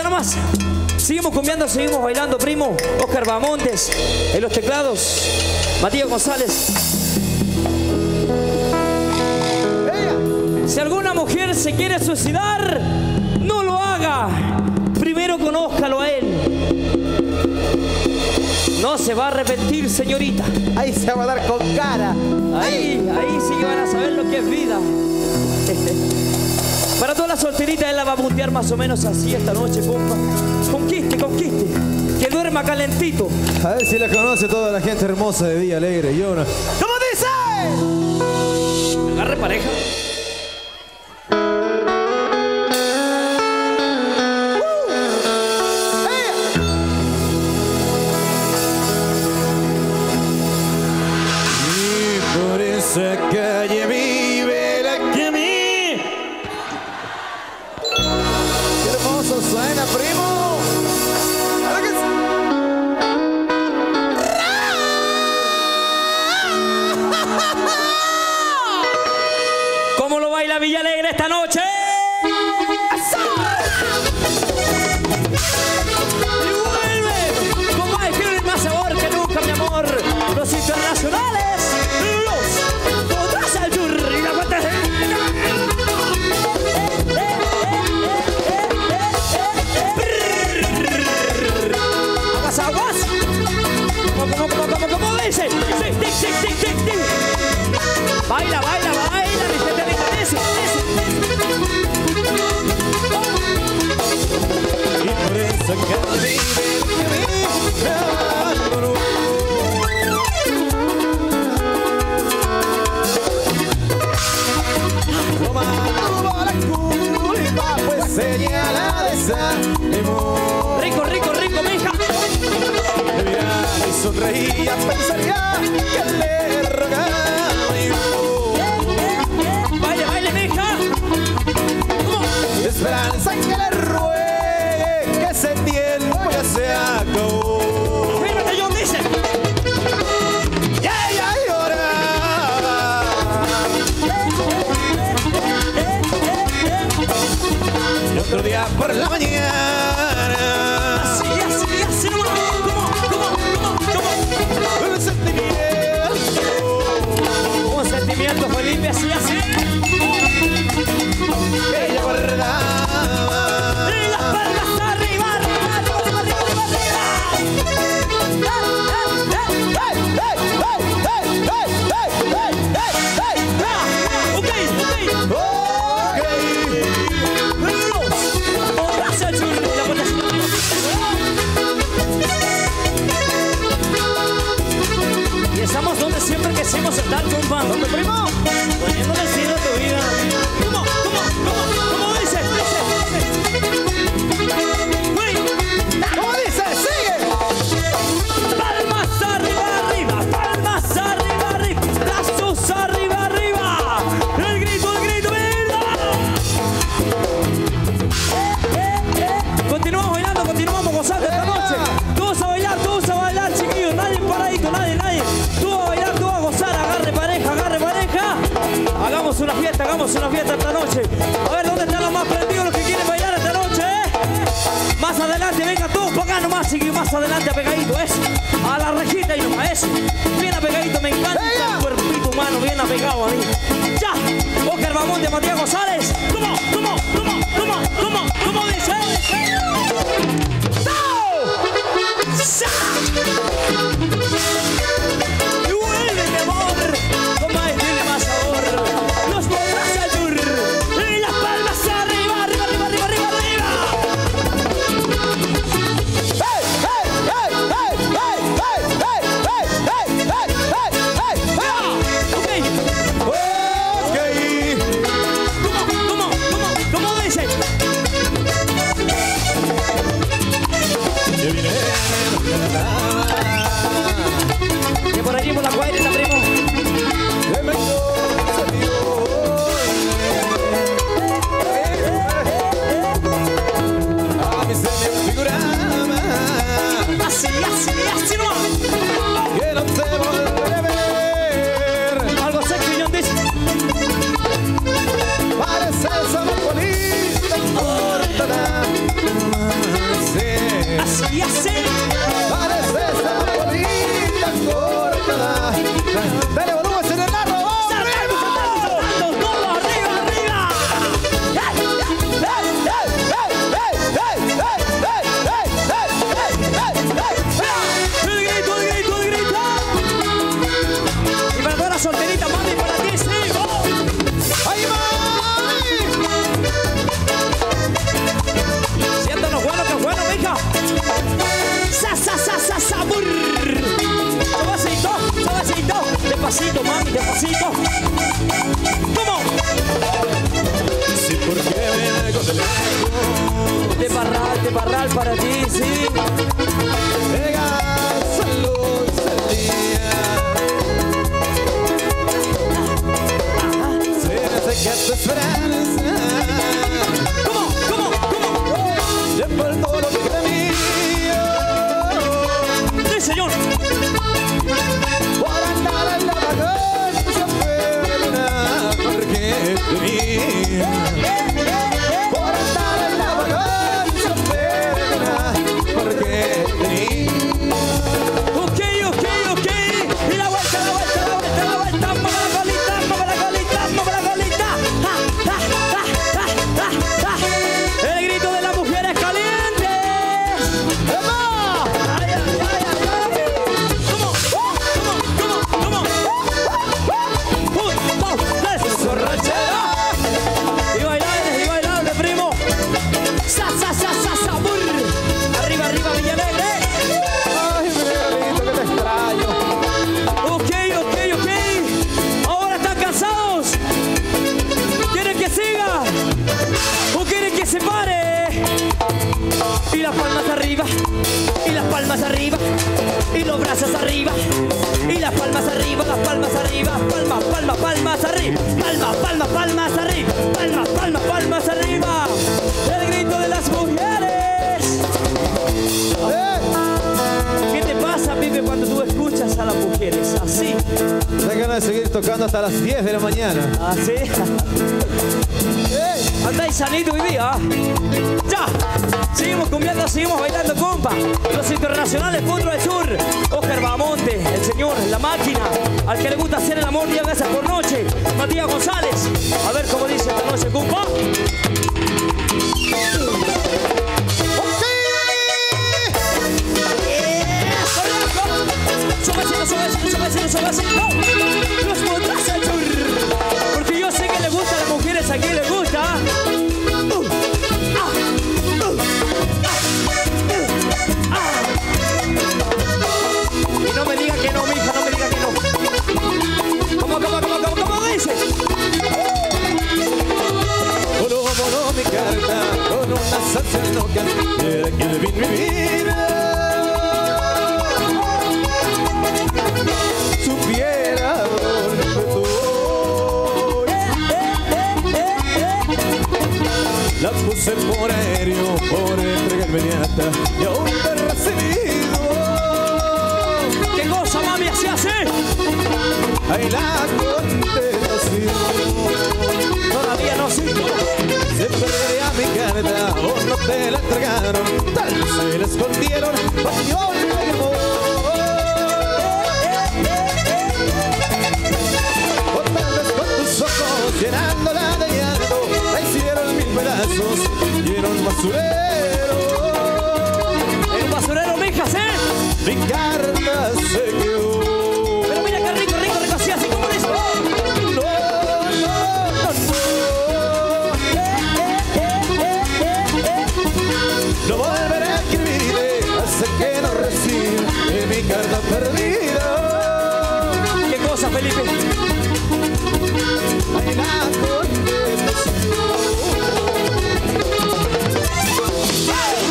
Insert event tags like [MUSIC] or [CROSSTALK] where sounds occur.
Ya nomás. Seguimos comiendo, seguimos bailando, primo. Oscar Bamontes en los teclados. Matías González. Si alguna mujer se quiere suicidar, no lo haga. Primero conózcalo a él. No se va a arrepentir, señorita. Ahí se va a dar con cara. Ahí, ahí sí que van a saber lo que es vida. [LAUGHS] Para todas las solteritas, él la va a puntear más o menos así esta noche, compa. Conquiste, conquiste. Que duerma calentito. A ver si la conoce toda la gente hermosa de Villa Alegre. Yo no. ¿Cómo dice? Agarre pareja. Y Alegre esta noche? Rico, rico, rico, mija. Me miraba sonreía, pensaría que le rogaba por la mañana. Hagamos una fiesta esta noche. A ver, ¿dónde están los más prendidos, los que quieren bailar esta noche? eh? Más adelante, venga todos para acá nomás, sigue más adelante apegadito, eso. A la rejita y nomás, eso. Bien apegadito, me encanta el cuerpito humano, bien apegado a mí. Ya, Oscar Bamonte, Matías González. ¿Cómo? ¿Cómo? ¿Cómo? ¿Cómo? ¿Cómo? ¿Cómo dice? ¡Tao! ¡Sa! 记住吗 parral, para ti, sí. Palmas, palmas, arriba. Palmas, palmas, palmas arriba. Palmas, palmas, palmas arriba. El grito de las mujeres. ¡Eh! ¿Qué te pasa, Pipe, cuando tú escuchas a las mujeres? Así. Da ganas de seguir tocando hasta las 10 de la mañana. Así. Andáis sanito hoy día. Ya. Seguimos cumbiando, seguimos bailando, compa. Los internacionales Potro del Sur. Oscar Bamonte, el señor, la máquina. Al que le gusta hacer el amor 10 veces por noche. Matías González. A ver cómo dice esta noche, compa. Que vivir. Mi vida Supiera dónde estoy. La puse por aéreo, por entrega inmediata Y aún te he recibido. ¿Qué cosa, mami, así así? Ahí escondieron yo la llevó O tal vez con tus ojos llenándola de llanto La hicieron mil pedazos y era un basurero